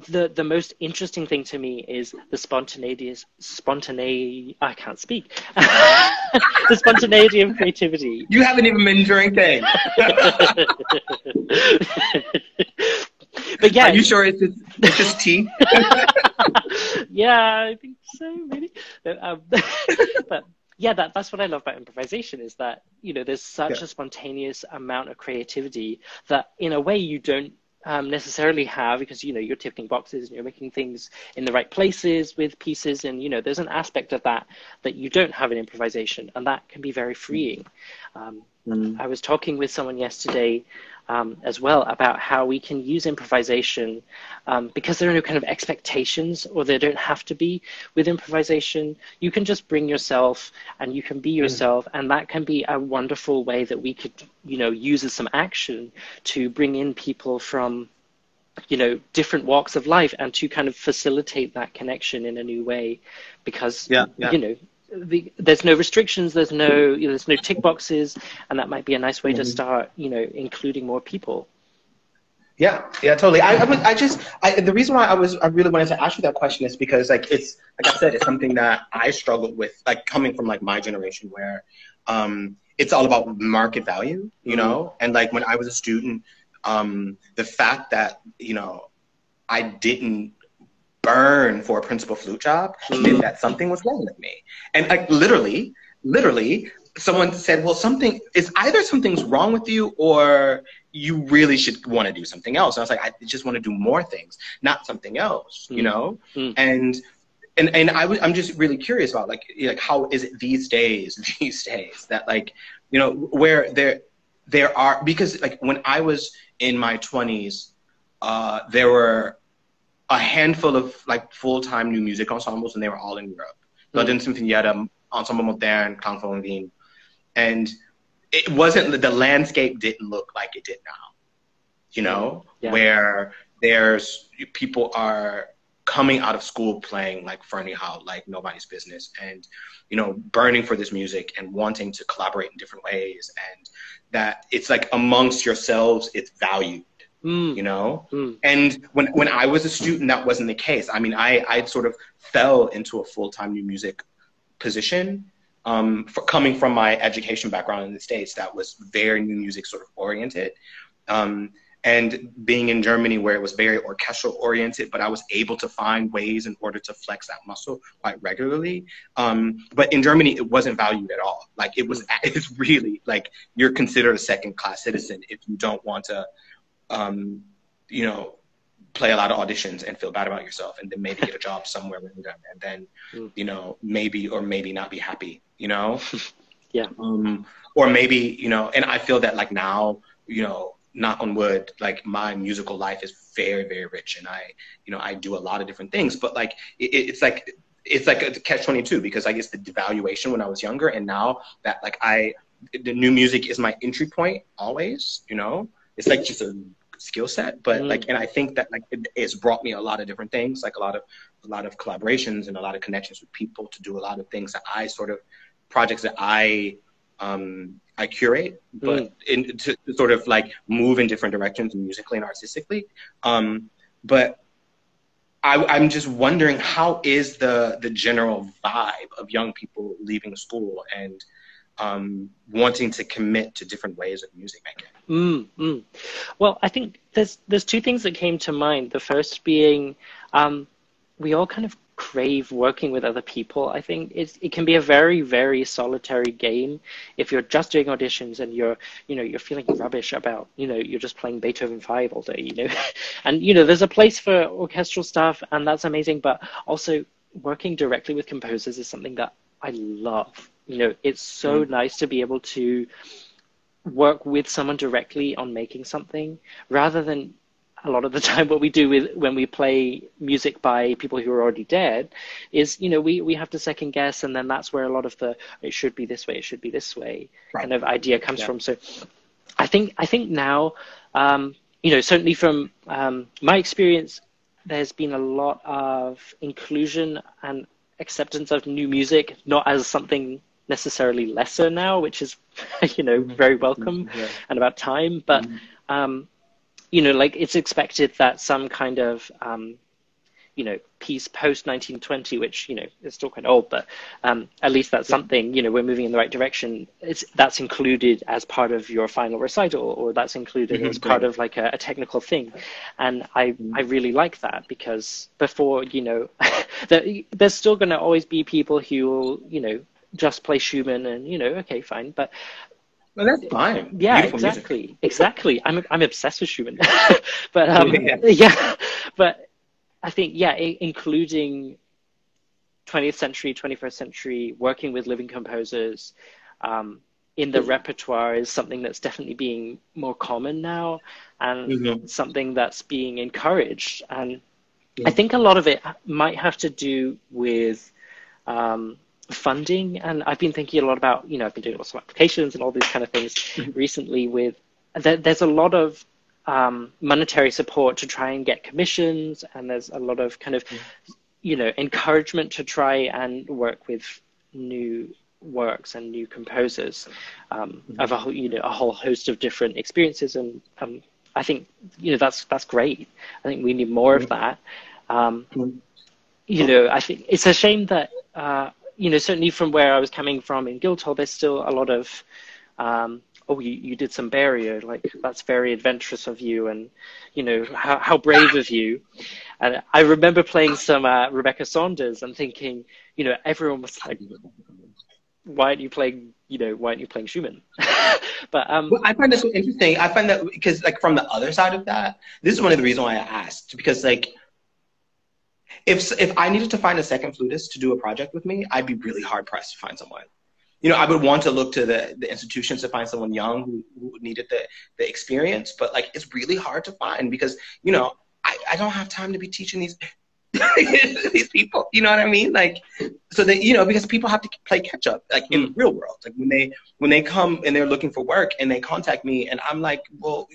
the the most interesting thing to me is the spontaneity spontaneity I can't speak the spontaneity of creativity. you haven't even been drinking but yeah, are you sure it's just, it's just tea yeah, I think so, maybe. Um, but yeah, that, that's what I love about improvisation is that, you know, there's such Yeah. a spontaneous amount of creativity that in a way you don't um, necessarily have because, you know, you're ticking boxes and you're making things in the right places with pieces. And, you know, there's an aspect of that that you don't have in improvisation and that can be very freeing. Um, I was talking with someone yesterday um, as well about how we can use improvisation um, because there are no kind of expectations or there don't have to be with improvisation. You can just bring yourself and you can be yourself, and that can be a wonderful way that we could, you know, use as some action to bring in people from you know different walks of life and to kind of facilitate that connection in a new way because Yeah, yeah. you know the, there's no restrictions, there's no you know, there's no tick boxes, and that might be a nice way mm-hmm. to start, you know, including more people. Yeah, yeah, totally. I, I, was, I just, I, the reason why I was, I really wanted to ask you that question is because, like, it's, like I said, it's something that I struggled with, like, coming from like my generation where, um, it's all about market value, you mm-hmm. know, and like when I was a student, um, the fact that you know I didn't burn for a principal flute job meant that something was wrong with me. And like literally, literally, someone said, "Well, something is either something's wrong with you or you really should want to do something else." And I was like, "I just want to do more things, not something else," mm. you know. Mm. And and and I was I'm just really curious about like like how is it these days these days that like you know where there there are because like when I was in my 20s, uh, there were a handful of like full-time new music ensembles, and they were all in Europe. London mm. Sinfonietta, Ensemble Moderne, Klang Wien, and it wasn't the landscape didn't look like it did now. You know, yeah. where there's people are coming out of school playing like Ferneyhough, like nobody's business, and you know, burning for this music and wanting to collaborate in different ways, and that it's like amongst yourselves, it's valued. Mm. You know, mm. and when when I was a student, that wasn't the case. I mean, I I sort of fell into a full time new music position, um, for coming from my education background in the states, that was very new music sort of oriented. Um, and being in Germany where it was very orchestral oriented, but I was able to find ways in order to flex that muscle quite regularly. Um, but in Germany, it wasn't valued at all. Like it was, it's really like you're considered a second class citizen if you don't want to, um, you know, play a lot of auditions and feel bad about yourself and then maybe get a job somewhere random and then, mm. you know, maybe or maybe not be happy, you know? yeah. Um, or maybe, you know, and I feel that like now, you know, knock on wood, like my musical life is very, very rich, and I, you know, I do a lot of different things. But like, it, it's like it's like a catch twenty two because I guess the devaluation when I was younger, and now that like I, the new music is my entry point always. You know, it's like just a skill set but mm. like and i think that like it, it's brought me a lot of different things like a lot of a lot of collaborations and a lot of connections with people to do a lot of things that i sort of projects that i um I curate, but mm. in, to, sort of like move in different directions musically and artistically. Um, but I, I, am just wondering how is the the general vibe of young people leaving school and um, wanting to commit to different ways of music making? Mm, mm. Well, I think there's there's two things that came to mind. The first being um, we all kind of crave working with other people. I think it's, it can be a very, very solitary game if you're just doing auditions and you're, you know, you're feeling rubbish about, you know, you're just playing Beethoven 5 all day, you know. and, you know, there's a place for orchestral stuff and that's amazing, but also working directly with composers is something that I love. You know, it's so mm. nice to be able to work with someone directly on making something rather than a lot of the time what we do with when we play music by people who are already dead is you know we we have to second guess and then that's where a lot of the it should be this way it should be this way right. kind of idea comes yeah. from so i think i think now um, you know certainly from um, my experience there's been a lot of inclusion and acceptance of new music not as something necessarily lesser now which is you know very welcome yeah. and about time but mm-hmm. um, you know, like it's expected that some kind of, um, you know, piece post 1920, which, you know, is still quite old, but um, at least that's something, you know, we're moving in the right direction. It's, that's included as part of your final recital, or that's included mm-hmm. as part of like a, a, technical thing. And I, mm-hmm. I really like that because before, you know, there's still going to always be people who will, you know, just play Schumann and, you know, okay, fine. But well, that's fine. Yeah, Beautiful exactly, music. exactly. I'm I'm obsessed with Schumann, but um, yeah. yeah. but I think yeah, including 20th century, 21st century, working with living composers um, in the repertoire is something that's definitely being more common now, and mm-hmm. something that's being encouraged. And yeah. I think a lot of it might have to do with um, funding. And I've been thinking a lot about, you know, I've been doing lots of applications and all these kind of things mm-hmm. recently with, there, there's a lot of um, monetary support to try and get commissions. And there's a lot of kind of, mm-hmm. you know, encouragement to try and work with new works and new composers um, mm-hmm. of a whole, you know, a whole host of different experiences. And um, I think, you know, that's, that's great. I think we need more of that. Um, mm-hmm. You know, I think it's a shame that, uh, you know, certainly from where I was coming from in Guildhall, there's still a lot of, um, oh, you, you did some Berio, like that's very adventurous of you, and you know how how brave of you. And I remember playing some uh, Rebecca Saunders and thinking, you know, everyone was like, why aren't you playing? You know, why aren't you playing Schumann? but um, well, I find this interesting. I find that because like from the other side of that, this is one of the reasons why I asked because like if if I needed to find a second flutist to do a project with me, I'd be really hard pressed to find someone. You know, I would want to look to the, the institutions to find someone young who, who needed the, the experience, but like it's really hard to find because, you know, I, I don't have time to be teaching these these people. You know what I mean? Like, so that you know, because people have to play catch up, like in the mm. real world. Like when they when they come and they're looking for work and they contact me, and I'm like, well,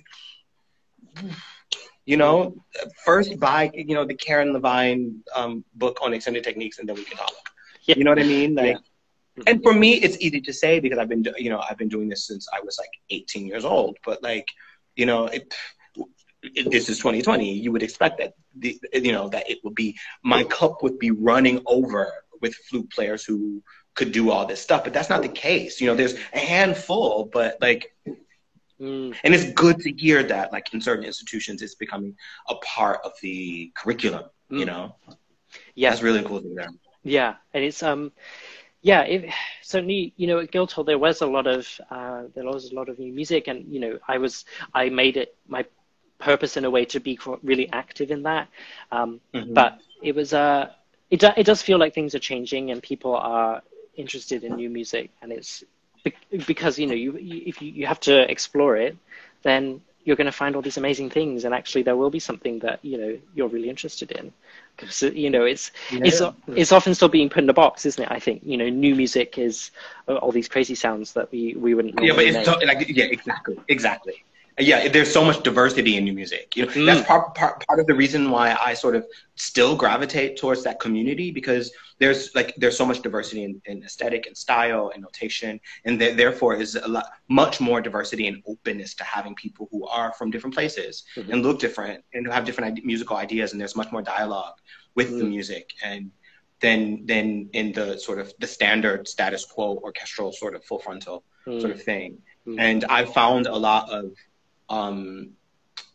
you know, first buy you know the Carin Levine um, book on extended techniques, and then we can talk. Yeah. You know what I mean? Like. Yeah. And for me, it's easy to say because I've been, you know, I've been doing this since I was like 18 years old. But like, you know, it, this is 2020 you would expect that the, you know that it would be my cup would be running over with flute players who could do all this stuff but that's not the case you know there's a handful but like mm. and it's good to hear that like in certain institutions it's becoming a part of the curriculum mm. you know yeah that's really cool to hear yeah and it's um yeah, it, certainly, you know, at Guildhall there was a lot of uh, there was a lot of new music, and you know, I was I made it my purpose in a way to be really active in that. Um, mm-hmm. But it was uh, it do, it does feel like things are changing and people are interested in new music, and it's because you know you, you if you, you have to explore it, then you're going to find all these amazing things, and actually there will be something that you know you're really interested in. Because you know it's yeah. it's it's often still being put in a box, isn't it? I think you know new music is uh, all these crazy sounds that we we wouldn't. Yeah, but it's to, like yeah, exactly, exactly yeah there's so much diversity in new music you know mm. that's part, part part of the reason why i sort of still gravitate towards that community because there's like there's so much diversity in, in aesthetic and style and notation and there, therefore is a lot much more diversity and openness to having people who are from different places mm-hmm. and look different and who have different musical ideas and there's much more dialogue with mm. the music and than than in the sort of the standard status quo orchestral sort of full frontal mm. sort of thing mm. and i found a lot of um,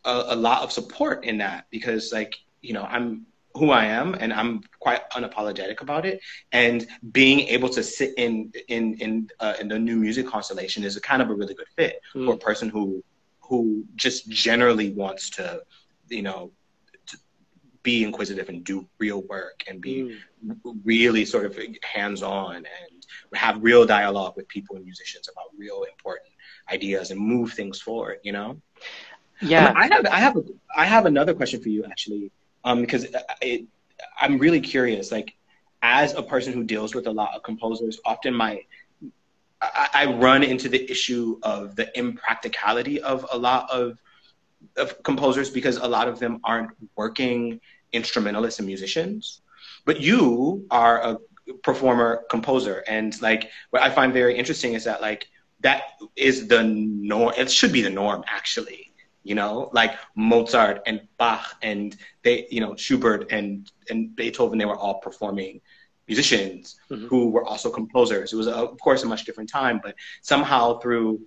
a, a lot of support in that because like you know i'm who I am, and I'm quite unapologetic about it. And being able to sit in in in uh, in the new music constellation is a kind of a really good fit mm. for a person who who just generally wants to, you know, to be inquisitive and do real work and be mm. really sort of hands on and have real dialogue with people and musicians about real important ideas and move things forward. You know. Yeah. I have I have a, I have another question for you actually, um, because it, I'm really curious. Like, as a person who deals with a lot of composers, often my I, I run into the issue of the impracticality of a lot of of composers because a lot of them aren't working instrumentalists and musicians. But you are a performer composer, and like what I find very interesting is that like that is the norm. It should be the norm, actually. You know, like Mozart and Bach and they, you know, Schubert and and Beethoven. They were all performing musicians mm-hmm. who were also composers. It was, of course, a much different time, but somehow through,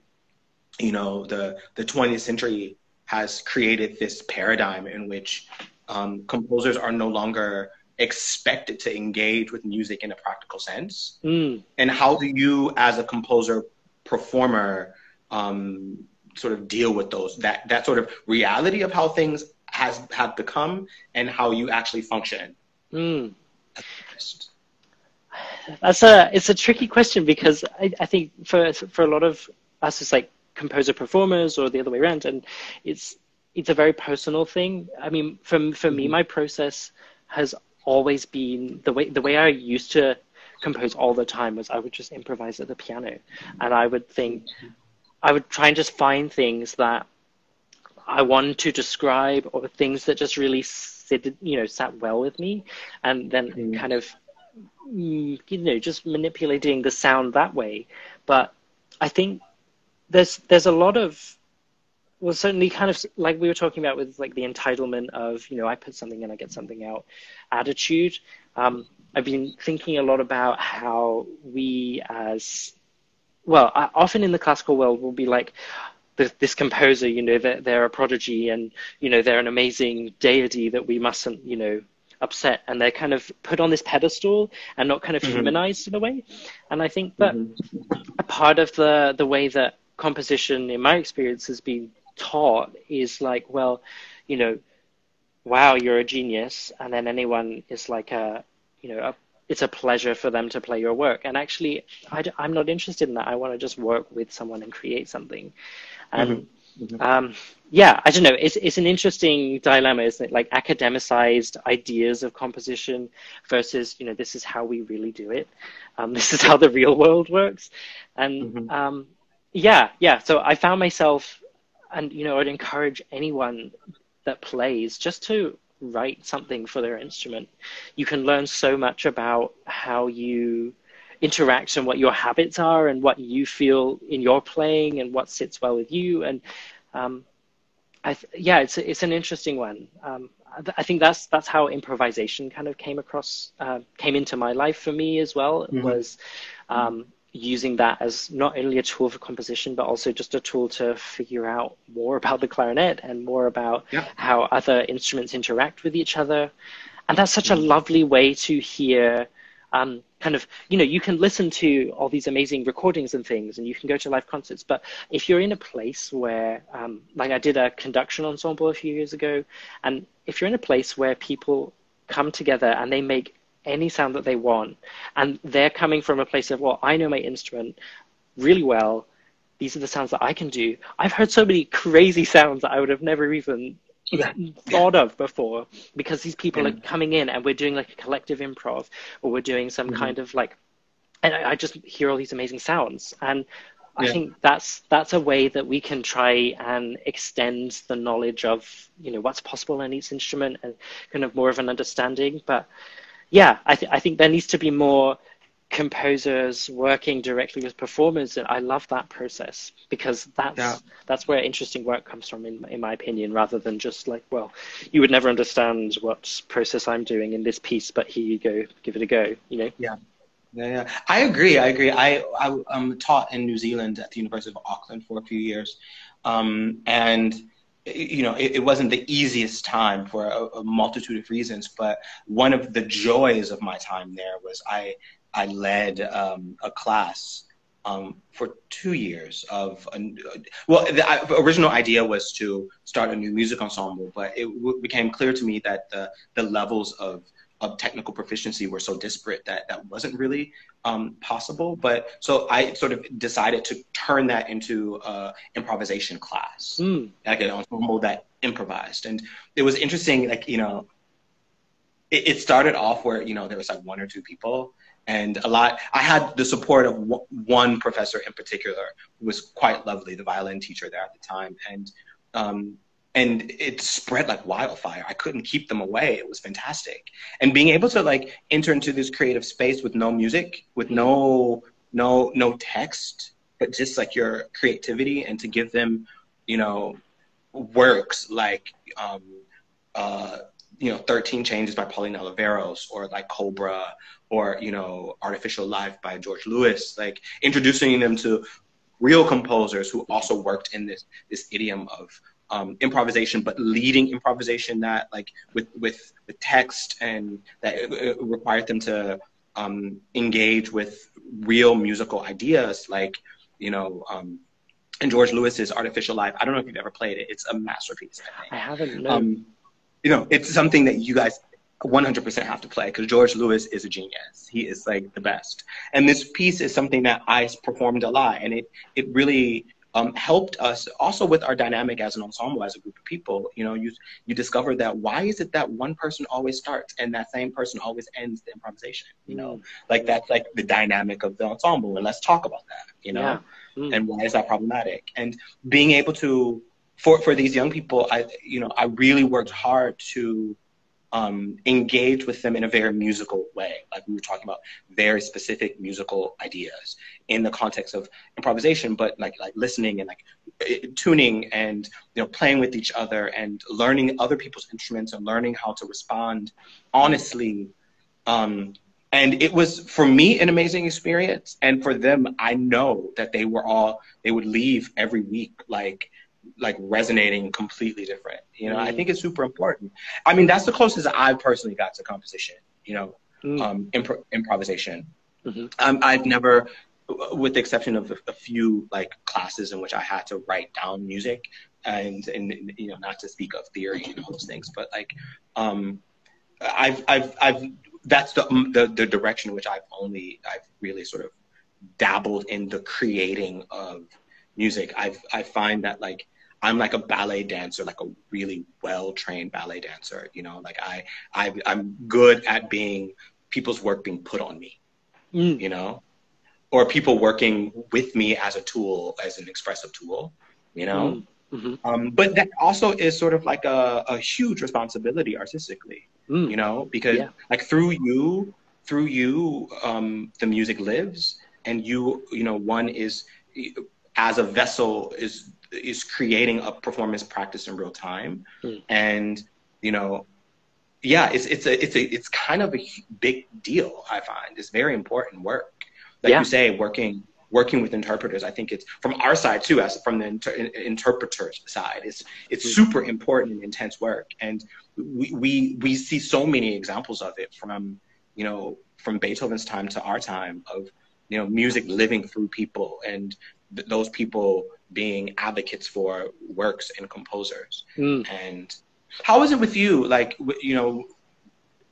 you know, the the 20th century has created this paradigm in which um, composers are no longer expected to engage with music in a practical sense. Mm. And how do you, as a composer, performer um, sort of deal with those that that sort of reality of how things has have become and how you actually function mm. that's a it's a tricky question because I, I think for for a lot of us it's like composer performers or the other way around and it's it's a very personal thing i mean for for mm-hmm. me my process has always been the way the way i used to compose all the time was I would just improvise at the piano, and I would think, I would try and just find things that I wanted to describe or things that just really sit, you know, sat well with me, and then mm. kind of mm, you know, just manipulating the sound that way. But I think there's there's a lot of well certainly kind of like we were talking about with like the entitlement of you know i put something in i get something out attitude um, i've been thinking a lot about how we as well I, often in the classical world will be like this, this composer you know they're, they're a prodigy and you know they're an amazing deity that we mustn't you know upset and they're kind of put on this pedestal and not kind of mm-hmm. humanized in a way and i think that mm-hmm. a part of the the way that composition in my experience has been taught is like, well, you know, wow, you're a genius, and then anyone is like a, you know, a, it's a pleasure for them to play your work. And actually, I, am not interested in that. I want to just work with someone and create something. And mm-hmm. mm-hmm. um, yeah, I don't know. It's it's an interesting dilemma, isn't it? Like academicized ideas of composition versus, you know, this is how we really do it. Um, this is how the real world works. And mm-hmm. um, yeah, yeah. So I found myself and you know, I'd encourage anyone that plays just to write something for their instrument. You can learn so much about how you interact and what your habits are and what you feel in your playing and what sits well with you. And um, I th- yeah, it's it's an interesting one. Um, I think that's that's how improvisation kind of came across, uh, came into my life for me as well. Mm-hmm. Was um, using that as not only a tool for composition, but also just a tool to figure out more about the clarinet and more about yeah. how other instruments interact with each other. And that's such a mm. lovely way to hear um, kind of, you know, you can listen to all these amazing recordings and things, and you can go to live concerts. But if you're in a place where, um, like I did a conduction ensemble a few years ago, and if you're in a place where people come together and they make any sound that they want. And they're coming from a place of, well, I know my instrument really well. These are the sounds that I can do. I've heard so many crazy sounds that I would have never even yeah. thought of before because these people are coming in and we're doing like a collective improv or we're doing some mm-hmm. kind of like, and I, I, just hear all these amazing sounds. And I yeah. think that's that's a way that we can try and extend the knowledge of you know what's possible in each instrument and kind of more of an understanding. But yeah, I, th- I think there needs to be more composers working directly with performers and I love that process because that's yeah. that's where interesting work comes from in in my opinion rather than just like well you would never understand what process I'm doing in this piece but here you go give it a go you know yeah yeah, yeah. I agree. I agree. I, I um, taught in New Zealand at the University of Auckland for a few years, um, and you know, it, it, wasn't the easiest time for a, a, multitude of reasons, but one of the joys of my time there was I I led um, a class um, for two years of a, well, the original idea was to start a new music ensemble, but it became clear to me that the the levels of of technical proficiency were so disparate that that wasn't really um, possible. But so I sort of decided to turn that into an improvisation class, mm. like an ensemble that improvised. And it was interesting, like, you know, it, it started off where, you know, there was like one or two people and a lot i had the support of w- one professor in particular who was quite lovely the violin teacher there at the time and um, and it spread like wildfire. I couldn't keep them away. It was fantastic. And being able to like enter into this creative space with no music, with no no no text, but just like your creativity and to give them, you know, works like um uh you know 13 changes by Pauline Oliveros or like Cobra or you know Artificial Life by George Lewis like introducing them to real composers who also worked in this this idiom of um, improvisation, but leading improvisation that like with with the text and that it, it required them to um, engage with real musical ideas, like you know. Um, and George Lewis's Artificial Life. I don't know if you've ever played it. It's a masterpiece. I, I haven't. Um, you know, it's something that you guys 100% have to play because George Lewis is a genius. He is like the best. And this piece is something that I performed a lot, and it it really um, helped us also with our dynamic as an ensemble, as a group of people. You know, you you discover that why is it that one person always starts and that same person always ends the improvisation? You know, mm. like that's like the dynamic of the ensemble, and let's talk about that. You know, yeah. mm. and why is that problematic? And being able to for for these young people, I you know I really worked hard to um, engage with them in a very musical way. Like we were talking about very specific musical ideas in the context of improvisation, but like like listening and like tuning and you know playing with each other and learning other people's instruments and learning how to respond honestly. Um, and it was for me an amazing experience, and for them, I know that they were all they would leave every week like like resonating completely different. You know, mm. I think it's super important. I mean, that's the closest I've personally got to composition. You know, mm. um, impro- improvisation. Mm-hmm. Um, I've never, with the exception of a, few like classes in which I had to write down music, and and you know, not to speak of theory and all those things, but like, um, I've I've I've that's the the, the direction in which I've only I've really sort of dabbled in the creating of music. I've I find that like I'm like a ballet dancer, like a really well trained ballet dancer. You know, like I, I I'm good at being people's work being put on me. Mm. You know, or people working with me as a tool, as an expressive tool. You know. Mm. Mm-hmm. Um, but that also is sort of like a, a huge responsibility artistically, mm. you know, because yeah. like through you, through you, um, the music lives, and you, you know, one is as a vessel is is creating a performance practice in real time mm. and you know yeah it's it's a it's a it's kind of a big deal i find it's very important work like yeah. you say working working with interpreters i think it's from our side too as from the inter- interpreters side it's it's mm. super important and intense work and we, we we see so many examples of it from you know from beethoven's time to our time of you know music living through people and th- those people being advocates for works and composers. Mm. And how is it with you? Like, you know,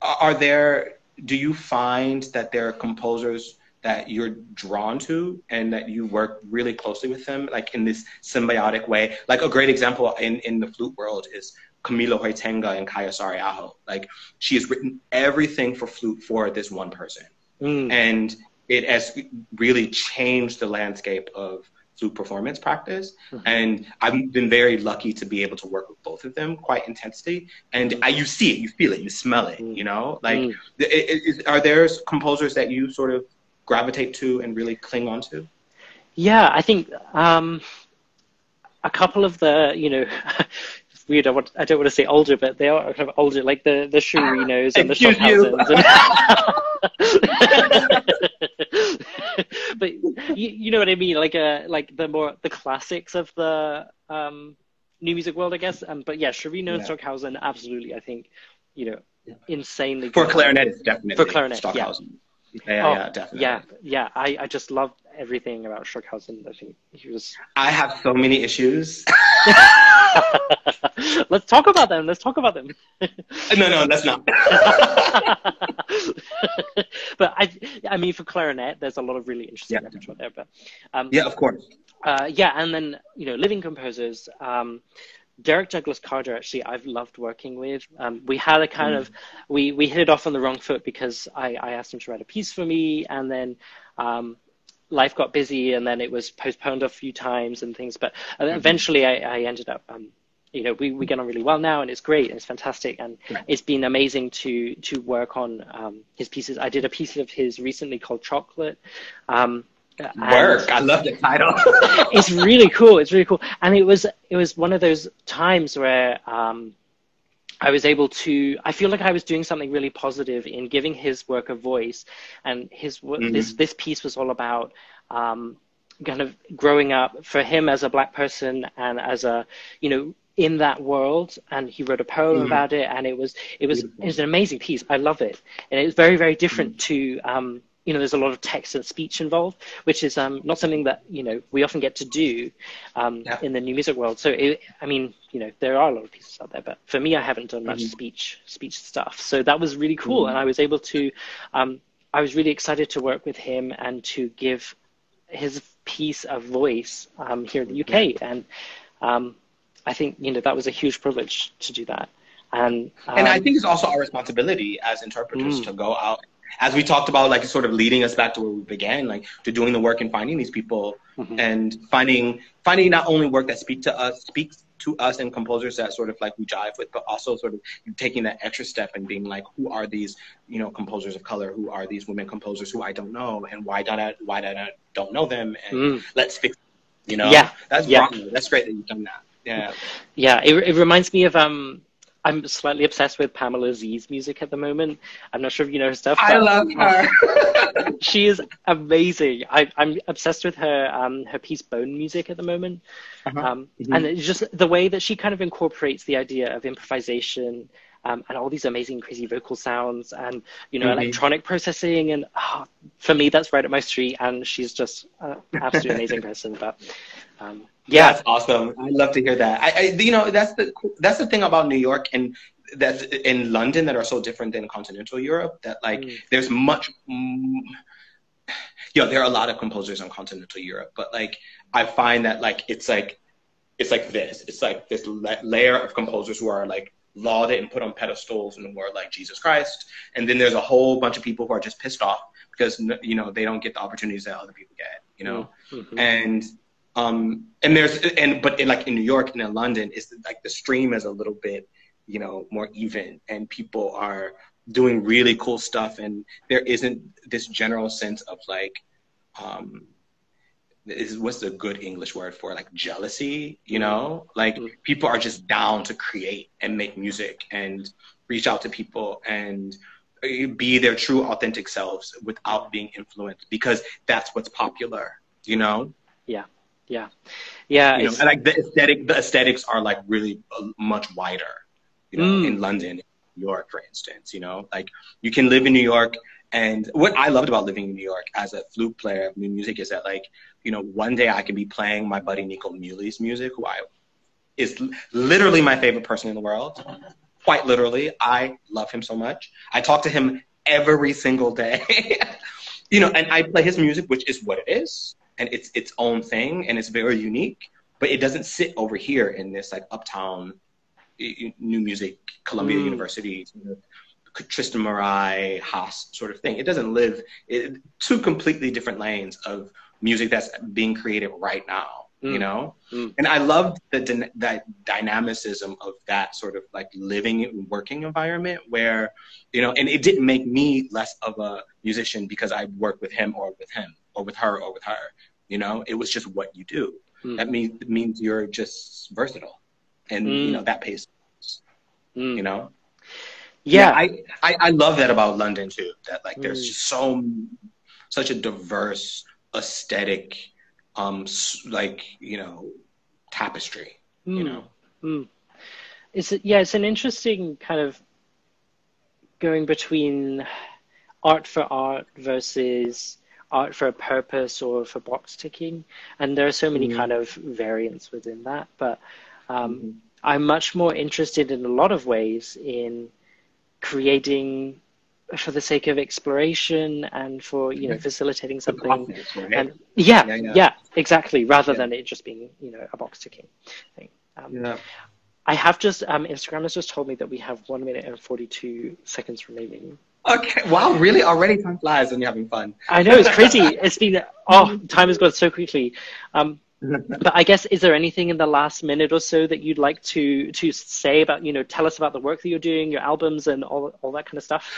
are there, do you find that there are composers that you're drawn to and that you work really closely with them, like in this symbiotic way? Like a great example in, in the flute world is Camilla Hoitenga and Kaija Saariaho. Like she has written everything for flute for this one person. Mm. And it has really changed the landscape of through performance practice. Mm-hmm. And I've been very lucky to be able to work with both of them quite intensely. And I, you see it, you feel it, you smell it, you know? Like, mm. it, it, are there composers that you sort of gravitate to and really cling on to? Yeah, I think um, a couple of the, you know, weird. I, want, I don't want to say older, but they are kind of older, like the the Sciarrinos and the Stockhausens. but you, you know what I mean, like uh, like the more the classics of the um, new music world, I guess. Um, but yeah, Sciarrino and Stockhausen, absolutely. I think you know, insanely for clarinet, definitely for clarinet. Stockhausen. Yeah. Yeah, oh, yeah, definitely. Yeah, yeah. I, I just love everything about Stockhausen. I think he was. I have so many issues. let's talk about them. Let's talk about them. no, no, let's not. but I, I mean, for clarinet, there's a lot of really interesting yeah. repertoire there. But um, yeah, of course. Uh, yeah, and then you know, living composers. Um, Derek Douglas Carter, actually, I've loved working with. Um, we had a kind mm. of we we hit it off on the wrong foot because I, I asked him to write a piece for me, and then um, life got busy, and then it was postponed a few times and things. But uh, mm-hmm. eventually, I, I ended up. Um, you know, we, we get on really well now, and it's great, and it's fantastic, and yeah. it's been amazing to to work on um, his pieces. I did a piece of his recently called Chocolate, um, Work. I love the title. it's really cool. It's really cool. And it was it was one of those times where um, I was able to. I feel like I was doing something really positive in giving his work a voice, and his mm-hmm. this this piece was all about. Um, kind of growing up for him as a black person and as a you know in that world and he wrote a poem mm-hmm. about it and it was it was Beautiful. it was an amazing piece i love it and it was very very different mm-hmm. to um, you know, there's a lot of text and speech involved, which is um, not something that you know we often get to do um, yeah. in the new music world. So, it, I mean, you know, there are a lot of pieces out there, but for me, I haven't done much mm-hmm. speech speech stuff. So that was really cool, mm-hmm. and I was able to. Um, I was really excited to work with him and to give his piece a voice um, here in the UK, and um, I think you know that was a huge privilege to do that. And and I um, think it's also our responsibility as interpreters mm. to go out as we talked about, like sort of leading us back to where we began, like to doing the work and finding these people mm-hmm. and finding finding not only work that speak to us, speaks to us and composers that sort of like we jive with, but also sort of taking that extra step and being like, who are these, you know, composers of color? Who are these women composers who I don't know, and why don't I why don't I don't know them? And mm. let's fix, you know, yeah, that's yeah. That's great that you've done that. Yeah, yeah. It it reminds me of um I'm slightly obsessed with Pamela Z's music at the moment. I'm not sure if you know her stuff. I love her. she is amazing. I, am obsessed with her um, her piece Bone music at the moment, uh-huh. um, mm-hmm. and it's just the way that she kind of incorporates the idea of improvisation um, and all these amazing, crazy vocal sounds and you know mm-hmm. electronic processing. And oh, for me, that's right up my street. And she's just an absolutely amazing person. But um, yeah, that's awesome. I love to hear that. I, I, you know, that's the that's the thing about New York and that's in London that are so different than continental Europe. That like, mm. there's much. Mm, you know, there are a lot of composers in continental Europe, but like, I find that like it's like, it's like this. It's like this la- layer of composers who are like lauded and put on pedestals and who are like Jesus Christ, and then there's a whole bunch of people who are just pissed off because you know they don't get the opportunities that other people get. You know, mm-hmm. and um, and there's and but in, like in New York and in London, it's like the stream is a little bit, you know, more even, and people are doing really cool stuff, and there isn't this general sense of like, um, is what's the good English word for like jealousy, you know? Like mm-hmm. people are just down to create and make music and reach out to people and be their true authentic selves without being influenced because that's what's popular, you know? Yeah. Yeah, yeah. You know, and like the aesthetic, the aesthetics are like really uh, much wider. You know, mm. in London, New York, for instance. You know, like you can live in New York, and what I loved about living in New York as a flute player of new music is that like you know one day I can be playing my buddy Nico Muhly's music, who I is literally my favorite person in the world. Quite literally, I love him so much. I talk to him every single day. you know, and I play his music, which is what it is and it's its own thing and it's very unique, but it doesn't sit over here in this like uptown new music, Columbia mm. University, Tristan Murail, Haas sort of thing. It doesn't live it, two completely different lanes of music that's being created right now. Mm. You know, mm. and I love the that dynamicism of that sort of like living and working environment where, you know, and it didn't make me less of a musician because I worked with him or with him or with her or with her. You know, it was just what you do. Mm. That means means you're just versatile, and mm. you know that pays. Mm. You know. Yeah. yeah, I, I I love that about London too. That like there's mm. just so such a diverse aesthetic, um, like you know, tapestry. You mm. know. Mm. It's yeah, it's an interesting kind of going between art for art versus art for a purpose or for box ticking. And there are so many mm kind of variants within that. But um, mm I'm much more interested in a lot of ways in creating for the sake of exploration and for you know facilitating something right? and yeah, yeah, yeah, yeah, exactly rather than it just being you know a box ticking thing um, yeah. i have just um, instagram has just told me that we have one minute and 42 seconds remaining Okay. Wow. Really? Already time flies when you're having fun. I know it's crazy. it's been oh, time has gone so quickly. Um, but I guess is there anything in the last minute or so that you'd like to to say about you know tell us about the work that you're doing, your albums, and all all that kind of stuff?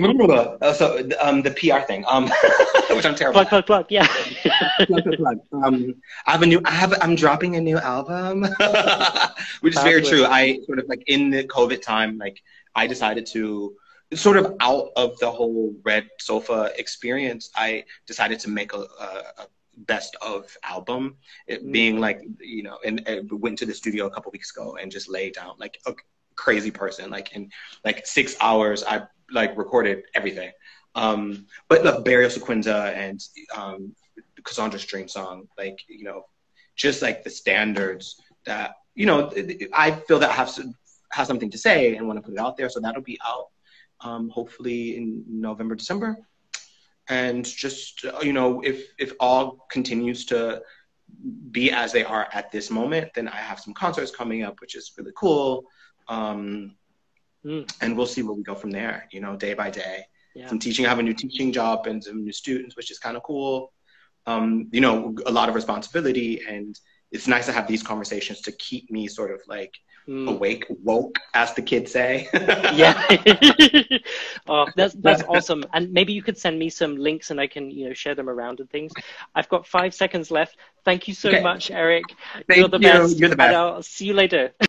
Uh, so um, the PR thing, um, which I'm terrible. Plug, plug, plug. Yeah. plug, plug, plug. Um, I have a new. I have. I'm dropping a new album, which is very true. I sort of like in the COVID time, like I decided to sort of out of the whole red sofa experience, I decided to make a, a, a best of album. It mm. being like you know, and, and went to the studio a couple weeks ago and just laid down like a crazy person. Like in like six hours, I like recorded everything. Um, but the Berio Sequenza and um, Cassandra's Dream Song, like you know, just like the standards that you know, I feel that I have have something to say and want to put it out there. So that'll be out um, hopefully in November, December. And just, uh, you know, if, if all continues to be as they are at this moment, then I have some concerts coming up, which is really cool. Um, mm. And we'll see where we go from there, you know, day by day. Yeah. Some teaching, I have a new teaching job and some new students, which is kind of cool. Um, you know, a lot of responsibility and it's nice to have these conversations to keep me sort of like Mm. awake, woke, as the kids say. yeah oh that's that's awesome and maybe you could send me some links and i can you know share them around and things i've got five seconds left thank you so Okay. much eric Thank you're the you. best You're the best. and i'll see you later